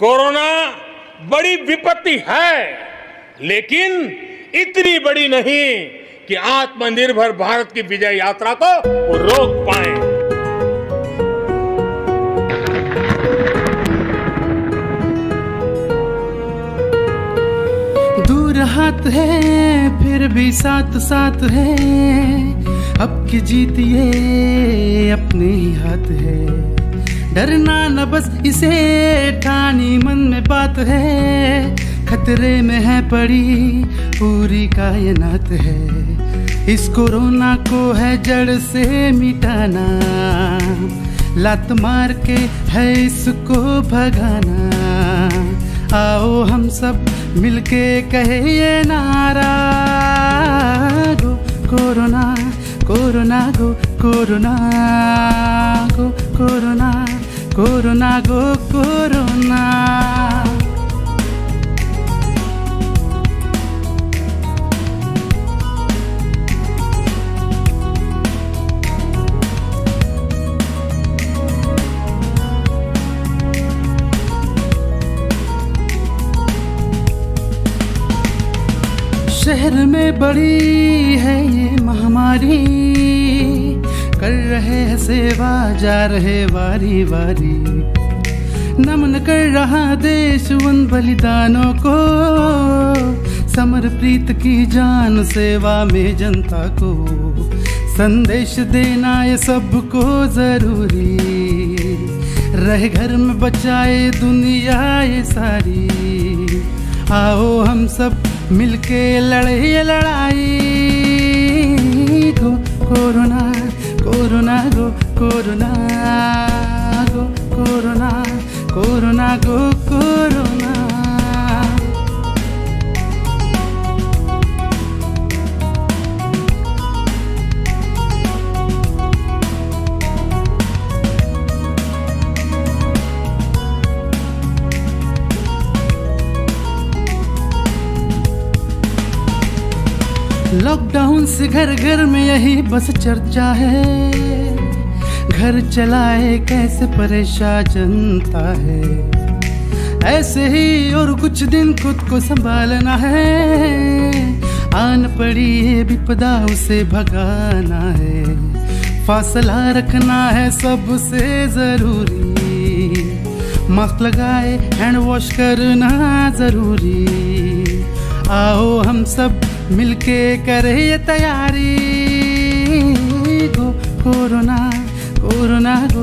Corona बड़ी विपत्ति है, लेकिन इतनी बड़ी नहीं कि आत्मनिर्भर भारत की विजय यात्रा को रोक पाए। दूर हाथ है, फिर भी साथ साथ है। अब की जीत ये अपने ही हाथ है। डरना न बस इसे, ठानी मन में बात है। खतरे में है पड़ी पूरी कायनात है। इस कोरोना को है जड़ से मिटाना। लात मार के है इसको भगाना। आओ हम सब मिलके कहे ये नारा। Go, corona corona, go corona go, corona. Corona go corona शहर में बड़ी है ये महामारी। सेवा जा रहे वारी वारी। नमन कर रहा देश उन बलिदानों को। समर प्रीत की जान सेवा में जनता को। संदेश देना ये सबको ज़रूरी। रह घर में बचाए दुनिया ये सारी। आओ हम सब मिलके लड़े लड़ाई। Go corona corona, go, corona corona, go, corona. Lockdown से घर घर में यही बस चर्चा है। घर चलाए कैसे परेशान जनता है? ऐसे ही और कुछ दिन खुद को संभालना है। आन पड़ी ये विपदा उसे भगाना है। फासला रखना है सबसे ज़रूरी। मास्क लगाए हैंड वॉश करना ज़रूरी। आओ हम सब मिलके करे ये तैयारी। कोरोना। कोरोना गो